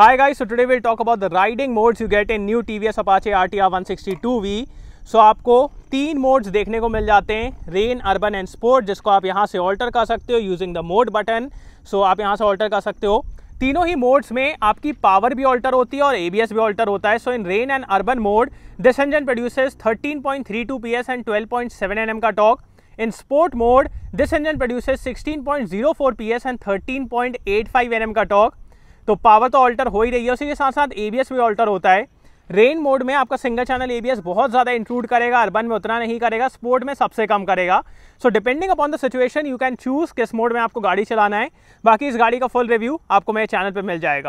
Hi guys, so today we'll talk about the riding modes you get in new TVS Apache RTR 162V. So so, आपको तीन modes देखने को मिल जाते हैं rain urban and sport जिसको आप यहाँ से ऑल्टर कर सकते हो using the mode button so आप यहाँ से ऑल्टर कर सकते हो। तीनों ही मोड्स में आपकी पावर भी ऑल्टर होती है और एबीएस भी ऑल्टर होता है। So in rain and urban mode this engine produces 13.32 PS and 12.7 NM का torque in sport mode this engine produces 16.04 PS and 13.85 NM का टॉक तो पावर तो ऑल्टर हो ही रही है, उसी के साथ साथ एबीएस भी ऑल्टर होता है। रेन मोड में आपका सिंगल चैनल एबीएस बहुत ज़्यादा इंक्लूड करेगा अर्बन में उतना नहीं करेगा स्पोर्ट में सबसे कम करेगा। So depending upon the situation you can choose किस मोड में आपको गाड़ी चलाना है। बाकी इस गाड़ी का फुल रिव्यू आपको मेरे चैनल पर मिल जाएगा।